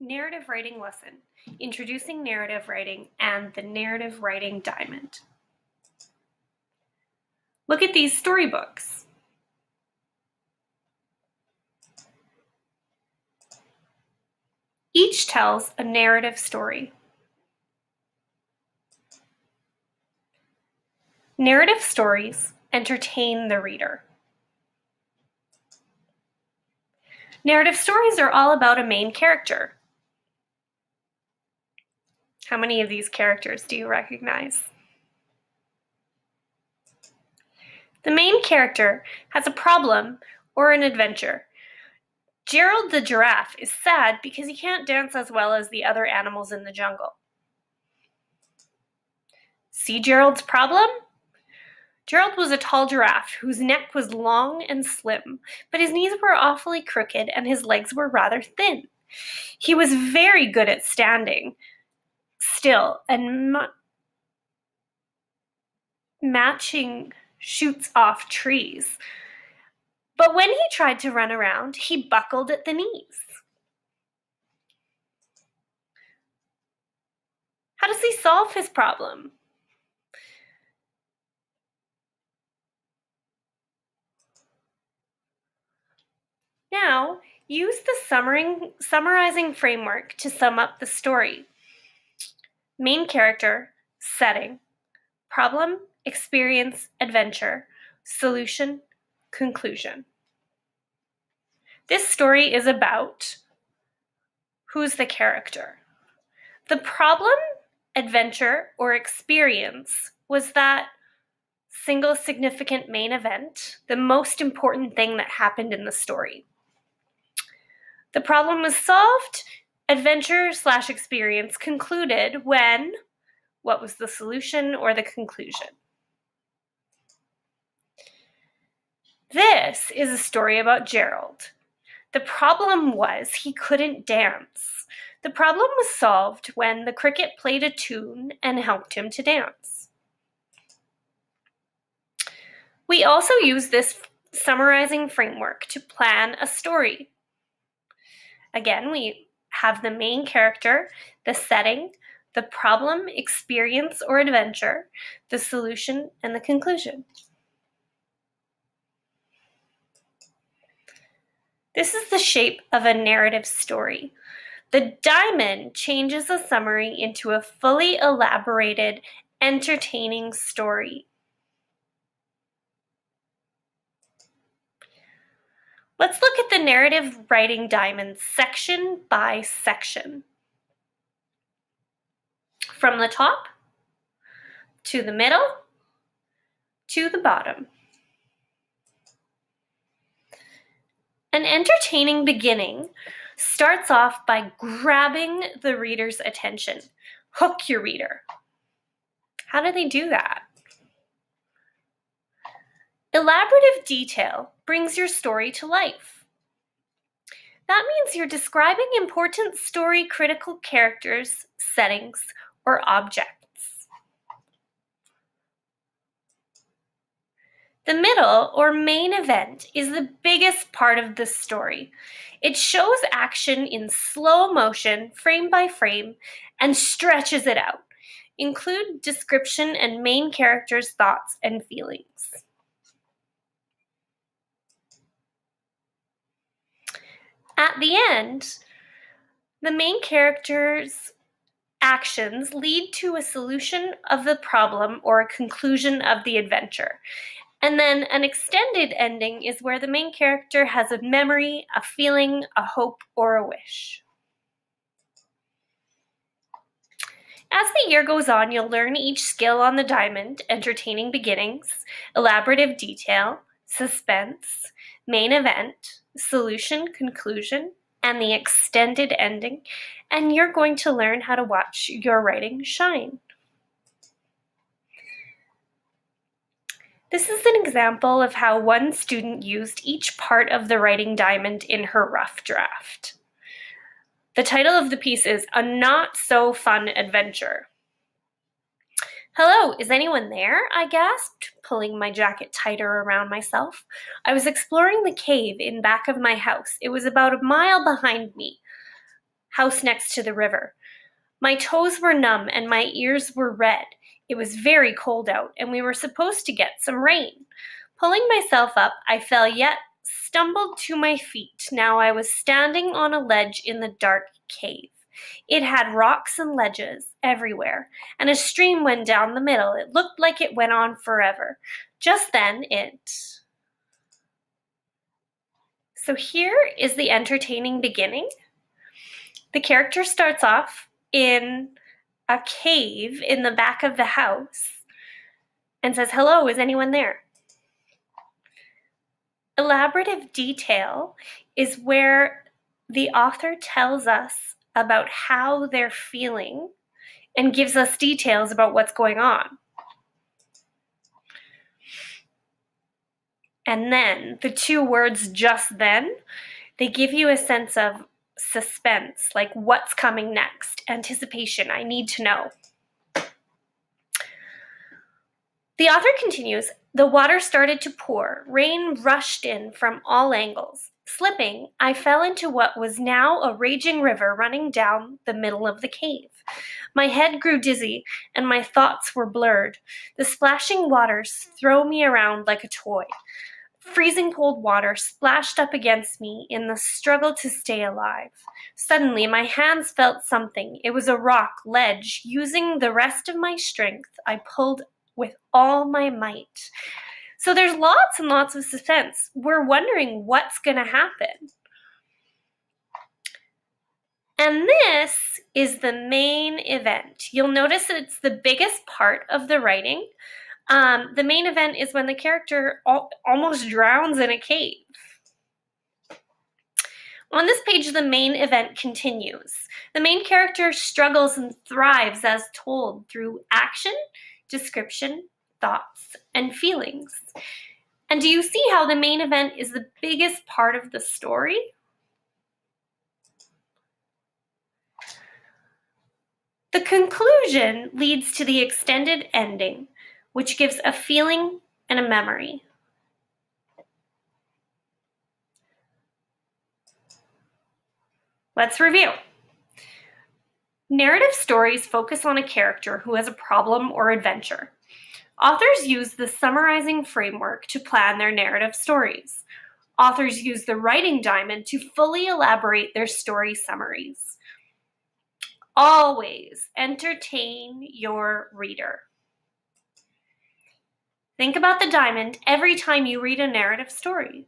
Narrative Writing Lesson Introducing Narrative Writing and the Narrative Writing Diamond. Look at these storybooks. Each tells a narrative story. Narrative stories entertain the reader. Narrative stories are all about a main character. How many of these characters do you recognize? The main character has a problem or an adventure. Gerald the giraffe is sad because he can't dance as well as the other animals in the jungle. See Gerald's problem? Gerald was a tall giraffe whose neck was long and slim, but his knees were awfully crooked and his legs were rather thin. He was very good at standing still and ma- matching shoots off trees. But when he tried to run around, he buckled at the knees. How does he solve his problem? Now, use the summarizing framework to sum up the story. Main character, setting, problem, experience, adventure, solution, conclusion. This story is about who's the character. The problem, adventure, or experience was that single significant main event, the most important thing that happened in the story. The problem was solved, adventure slash experience concluded when what was the solution or the conclusion? This is a story about Gerald. The problem was he couldn't dance. The problem was solved when the cricket played a tune and helped him to dance. We also use this summarizing framework to plan a story. Again, we have the main character, the setting, the problem, experience, or adventure, the solution, and the conclusion. This is the shape of a narrative story. The diamond changes a summary into a fully elaborated, entertaining story. Let's look at the narrative writing diamond section by section. From the top to the middle to the bottom. An entertaining beginning starts off by grabbing the reader's attention. Hook your reader. How do they do that? Elaborative detail brings your story to life. That means you're describing important story critical characters, settings, or objects. The middle or main event is the biggest part of the story. It shows action in slow motion, frame by frame, and stretches it out. Include description and main character's thoughts and feelings. At the end, the main character's actions lead to a solution of the problem or a conclusion of the adventure. And then an extended ending is where the main character has a memory, a feeling, a hope, or a wish. As the year goes on, you'll learn each skill on the diamond entertaining beginnings, elaborative detail, suspense, main event, solution, conclusion, and the extended ending, and you're going to learn how to watch your writing shine. This is an example of how one student used each part of the writing diamond in her rough draft. The title of the piece is A Not So Fun Adventure. Hello, is anyone there? I gasped, pulling my jacket tighter around myself. I was exploring the cave in back of my house. It was about a mile behind me. house next to the river. My toes were numb and my ears were red. It was very cold out, and we were supposed to get some rain. Pulling myself up, I fell yet stumbled to my feet. Now I was standing on a ledge in the dark cave. It had rocks and ledges everywhere, and a stream went down the middle. It looked like it went on forever. Just then it. So here is the entertaining beginning. The character starts off in a cave in the back of the house and says, Hello, is anyone there? Elaborative detail is where the author tells us about how they're feeling and gives us details about what's going on. And then the two words just then, they give you a sense of suspense, like what's coming next, anticipation, I need to know. The author continues The water started to pour, rain rushed in from all angles. Slipping, I fell into what was now a raging river running down the middle of the cave. My head grew dizzy, and my thoughts were blurred. The splashing waters throw me around like a toy. Freezing cold water splashed up against me in the struggle to stay alive. Suddenly, my hands felt something. It was a rock ledge. Using the rest of my strength, I pulled with all my might. So there's lots and lots of suspense. We're wondering what's going to happen. And this is the main event. You'll notice that it's the biggest part of the writing. Um, the main event is when the character al- almost drowns in a cave. On this page, the main event continues. The main character struggles and thrives as told through action, description, thoughts, and feelings. And do you see how the main event is the biggest part of the story? The conclusion leads to the extended ending, which gives a feeling and a memory. Let's review. Narrative stories focus on a character who has a problem or adventure. Authors use the summarizing framework to plan their narrative stories. Authors use the writing diamond to fully elaborate their story summaries. Always entertain your reader. Think about the diamond every time you read a narrative story.